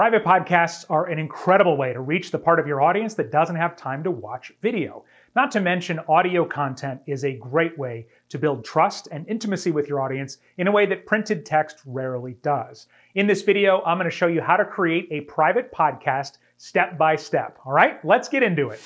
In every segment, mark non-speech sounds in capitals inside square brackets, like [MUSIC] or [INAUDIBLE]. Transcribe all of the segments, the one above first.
Private podcasts are an incredible way to reach the part of your audience that doesn't have time to watch video. Not to mention, audio content is a great way to build trust and intimacy with your audience in a way that printed text rarely does. In this video, I'm going to show you how to create a private podcast step by step. All right, let's get into it.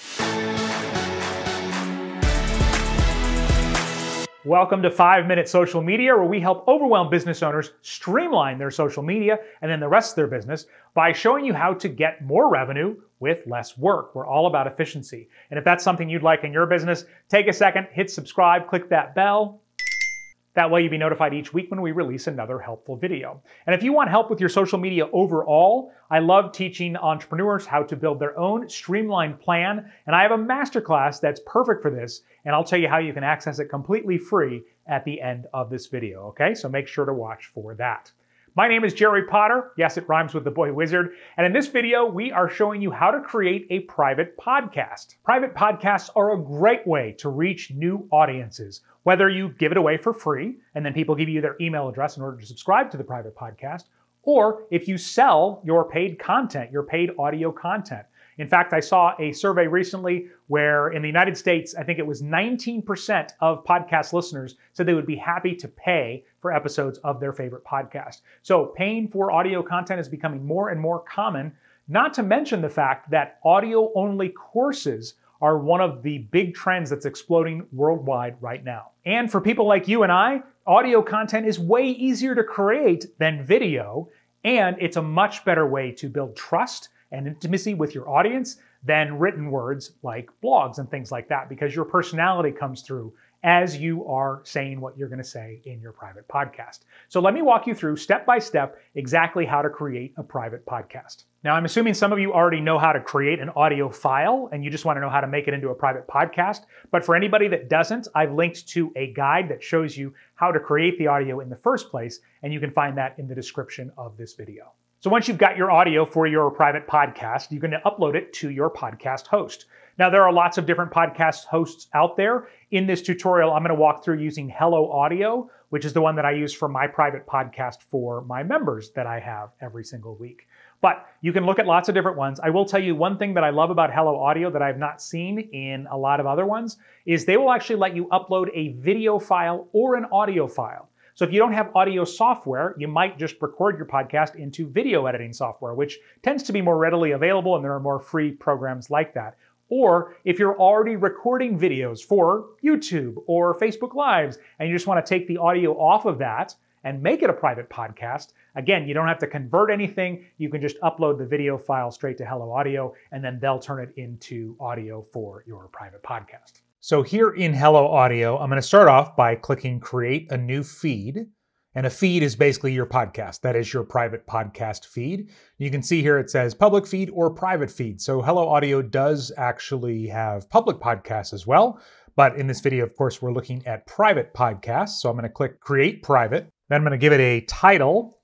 Welcome to 5 Minute Social Media, where we help overwhelmed business owners streamline their social media and then the rest of their business by showing you how to get more revenue with less work. We're all about efficiency. And if that's something you'd like in your business, take a second, hit subscribe, click that bell, that way you'll be notified each week when we release another helpful video. And if you want help with your social media overall, I love teaching entrepreneurs how to build their own streamlined plan. And I have a masterclass that's perfect for this. And I'll tell you how you can access it completely free at the end of this video. Okay, so make sure to watch for that. My name is Jerry Potter. Yes, it rhymes with the boy wizard. And in this video, we are showing you how to create a private podcast. Private podcasts are a great way to reach new audiences. Whether you give it away for free and then people give you their email address in order to subscribe to the private podcast, or if you sell your paid content, your paid audio content. In fact, I saw a survey recently where in the United States, I think it was 19% of podcast listeners said they would be happy to pay for episodes of their favorite podcast. So paying for audio content is becoming more and more common, not to mention the fact that audio only courses are one of the big trends that's exploding worldwide right now. And for people like you and I, audio content is way easier to create than video, and it's a much better way to build trust and intimacy with your audience than written words like blogs and things like that because your personality comes through as you are saying what you're going to say in your private podcast. So let me walk you through step by step exactly how to create a private podcast. Now, I'm assuming some of you already know how to create an audio file and you just want to know how to make it into a private podcast. But for anybody that doesn't, I've linked to a guide that shows you how to create the audio in the first place, and you can find that in the description of this video. So once you've got your audio for your private podcast, you're going to upload it to your podcast host. Now, there are lots of different podcast hosts out there. In this tutorial, I'm going to walk through using Hello Audio, which is the one that I use for my private podcast for my members that I have every single week. But you can look at lots of different ones. I will tell you one thing that I love about Hello Audio that I've not seen in a lot of other ones is they will actually let you upload a video file or an audio file. So if you don't have audio software, you might just record your podcast into video editing software, which tends to be more readily available and there are more free programs like that. Or if you're already recording videos for YouTube or Facebook Lives and you just want to take the audio off of that and make it a private podcast, again, you don't have to convert anything. You can just upload the video file straight to Hello Audio and then they'll turn it into audio for your private podcast. So here in Hello Audio, I'm going to start off by clicking create a new feed. And a feed is basically your podcast. That is your private podcast feed. You can see here it says public feed or private feed. So Hello Audio does actually have public podcasts as well. But in this video, of course, we're looking at private podcasts. So I'm going to click create private. Then I'm going to give it a title.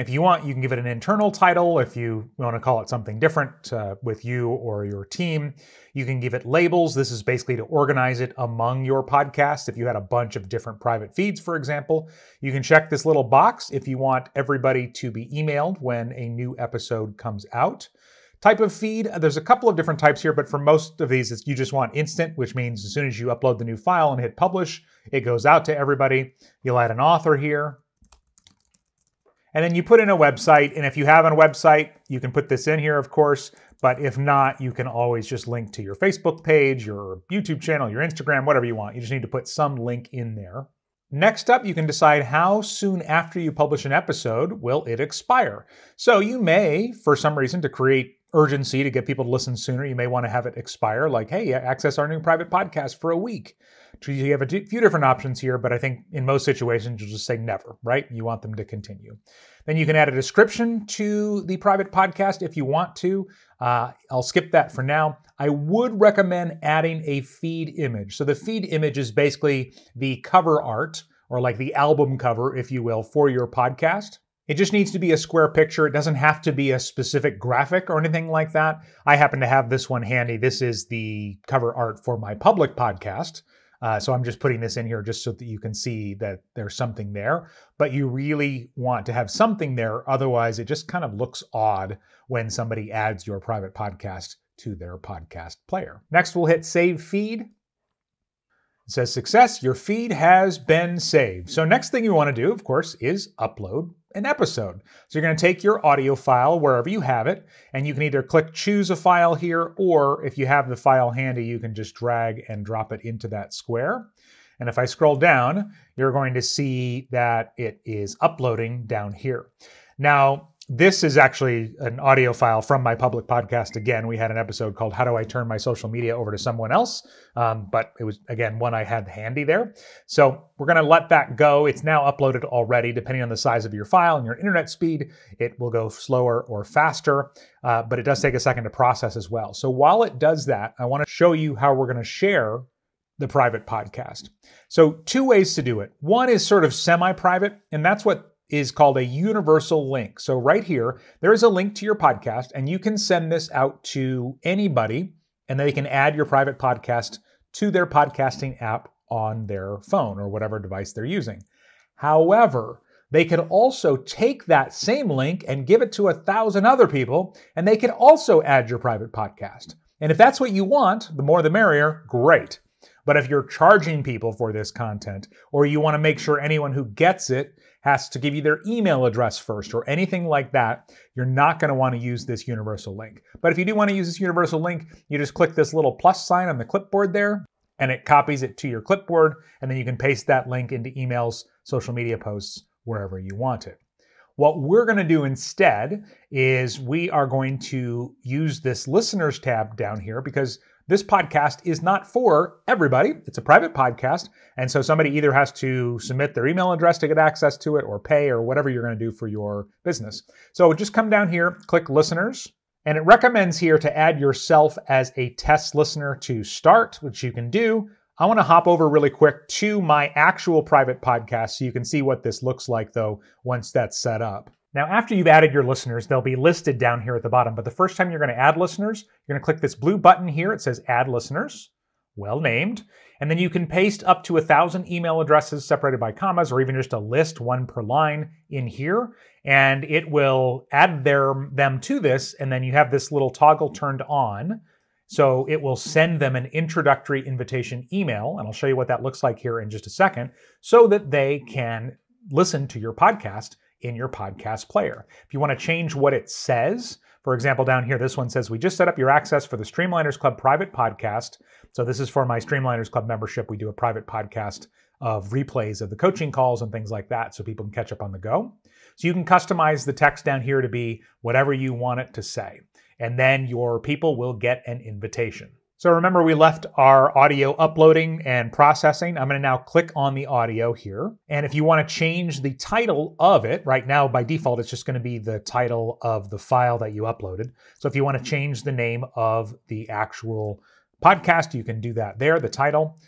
If you want, you can give it an internal title. If you want to call it something different uh, with you or your team, you can give it labels. This is basically to organize it among your podcasts. If you had a bunch of different private feeds, for example, you can check this little box if you want everybody to be emailed when a new episode comes out. Type of feed, there's a couple of different types here, but for most of these, you just want instant, which means as soon as you upload the new file and hit publish, it goes out to everybody. You'll add an author here. And then you put in a website, and if you have a website, you can put this in here, of course. But if not, you can always just link to your Facebook page, your YouTube channel, your Instagram, whatever you want. You just need to put some link in there. Next up, you can decide how soon after you publish an episode will it expire. So you may, for some reason, to create urgency to get people to listen sooner, you may want to have it expire, like, hey, access our new private podcast for a week. So You have a few different options here, but I think in most situations, you'll just say never, right? You want them to continue. Then you can add a description to the private podcast if you want to. Uh, I'll skip that for now. I would recommend adding a feed image. So the feed image is basically the cover art, or like the album cover, if you will, for your podcast. It just needs to be a square picture. It doesn't have to be a specific graphic or anything like that. I happen to have this one handy. This is the cover art for my public podcast. Uh, so I'm just putting this in here just so that you can see that there's something there. But you really want to have something there. Otherwise, it just kind of looks odd when somebody adds your private podcast to their podcast player. Next, we'll hit Save Feed. It says success, your feed has been saved. So next thing you want to do, of course, is upload an episode. So you're going to take your audio file wherever you have it, and you can either click choose a file here, or if you have the file handy, you can just drag and drop it into that square. And if I scroll down, you're going to see that it is uploading down here. Now, this is actually an audio file from my public podcast. Again, we had an episode called How Do I Turn My Social Media Over to Someone Else? Um, but it was, again, one I had handy there. So we're going to let that go. It's now uploaded already. Depending on the size of your file and your internet speed, it will go slower or faster, uh, but it does take a second to process as well. So while it does that, I want to show you how we're going to share the private podcast. So, two ways to do it. One is sort of semi private, and that's what is called a universal link. So, right here, there is a link to your podcast, and you can send this out to anybody, and they can add your private podcast to their podcasting app on their phone or whatever device they're using. However, they could also take that same link and give it to a thousand other people, and they can also add your private podcast. And if that's what you want, the more the merrier, great. But if you're charging people for this content, or you want to make sure anyone who gets it has to give you their email address first or anything like that, you're not going to want to use this universal link. But if you do want to use this universal link, you just click this little plus sign on the clipboard there and it copies it to your clipboard. And then you can paste that link into emails, social media posts, wherever you want it. What we're going to do instead is we are going to use this listeners tab down here because this podcast is not for everybody. It's a private podcast. And so somebody either has to submit their email address to get access to it or pay or whatever you're going to do for your business. So just come down here, click listeners, and it recommends here to add yourself as a test listener to start, which you can do. I want to hop over really quick to my actual private podcast so you can see what this looks like though once that's set up. Now, after you've added your listeners, they'll be listed down here at the bottom. But the first time you're going to add listeners, you're going to click this blue button here. It says Add Listeners. Well named. And then you can paste up to a thousand email addresses separated by commas or even just a list, one per line in here. And it will add their, them to this. And then you have this little toggle turned on. So it will send them an introductory invitation email. And I'll show you what that looks like here in just a second so that they can listen to your podcast in your podcast player. If you want to change what it says, for example, down here, this one says, We just set up your access for the Streamliners Club private podcast. So, this is for my Streamliners Club membership. We do a private podcast of replays of the coaching calls and things like that so people can catch up on the go. So, you can customize the text down here to be whatever you want it to say. And then your people will get an invitation. So remember we left our audio uploading and processing. I'm gonna now click on the audio here. And if you wanna change the title of it, right now by default, it's just gonna be the title of the file that you uploaded. So if you wanna change the name of the actual podcast, you can do that there, the title.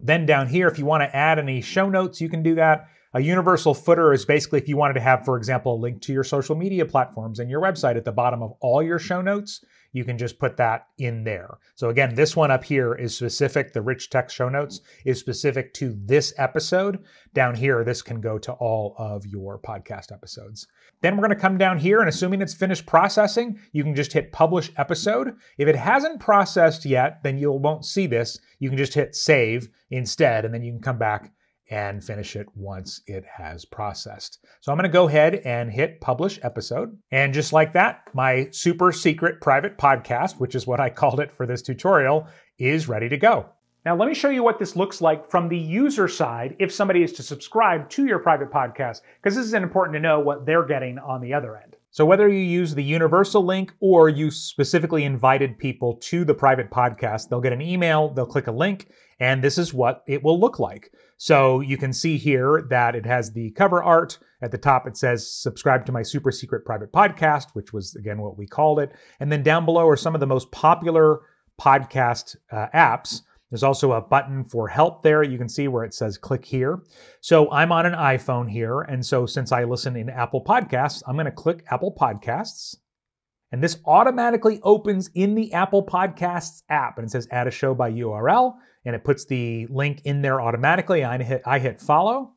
Then down here, if you wanna add any show notes, you can do that. A universal footer is basically if you wanted to have, for example, a link to your social media platforms and your website at the bottom of all your show notes, you can just put that in there. So again, this one up here is specific, the rich text show notes is specific to this episode. Down here, this can go to all of your podcast episodes. Then we're going to come down here and assuming it's finished processing, you can just hit publish episode. If it hasn't processed yet, then you won't see this. You can just hit save instead, and then you can come back and finish it once it has processed. So I'm going to go ahead and hit publish episode. And just like that, my super secret private podcast, which is what I [LAUGHS] called it for this tutorial, is ready to go. Now, let me show you what this looks like from the user side if somebody is to subscribe to your private podcast, because this is important to know what they're getting on the other end. So, whether you use the universal link or you specifically invited people to the private podcast, they'll get an email, they'll click a link, and this is what it will look like. So you can see here that it has the cover art. At the top, it says subscribe to my super secret private podcast, which was again what we called it. And then down below are some of the most popular podcast uh, apps. There's also a button for help there. You can see where it says click here. So I'm on an iPhone here. And so since I listen in Apple Podcasts, I'm going to click Apple Podcasts. And this automatically opens in the Apple Podcasts app and it says add a show by URL and it puts the link in there automatically. I hit, I hit follow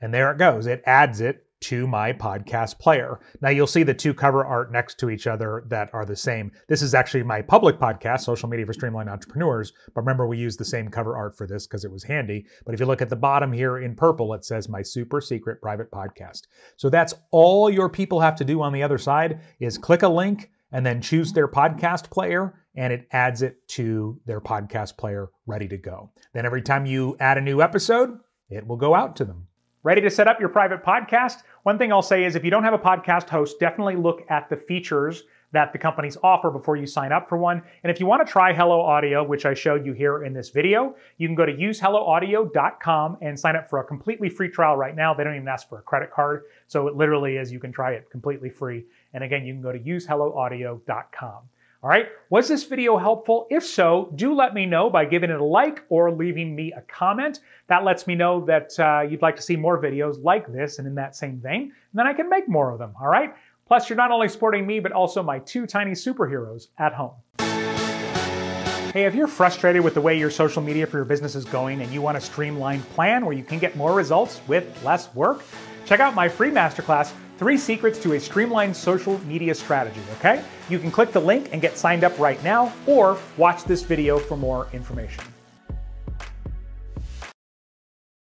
and there it goes. It adds it to my podcast player. Now you'll see the two cover art next to each other that are the same. This is actually my public podcast, Social Media for Streamlined Entrepreneurs. But remember, we used the same cover art for this because it was handy. But if you look at the bottom here in purple, it says my super secret private podcast. So that's all your people have to do on the other side is click a link and then choose their podcast player and it adds it to their podcast player ready to go. Then every time you add a new episode, it will go out to them. Ready to set up your private podcast? One thing I'll say is if you don't have a podcast host, definitely look at the features that the companies offer before you sign up for one. And if you want to try Hello Audio, which I showed you here in this video, you can go to usehelloaudio.com and sign up for a completely free trial right now. They don't even ask for a credit card. So it literally is you can try it completely free. And again, you can go to usehelloaudio.com. All right, was this video helpful? If so, do let me know by giving it a like or leaving me a comment. That lets me know that uh, you'd like to see more videos like this and in that same vein, and then I can make more of them, all right? Plus, you're not only supporting me, but also my two tiny superheroes at home. Hey, if you're frustrated with the way your social media for your business is going and you want a streamlined plan where you can get more results with less work, check out my free masterclass, Three Secrets to a Streamlined Social Media Strategy, okay? You can click the link and get signed up right now or watch this video for more information.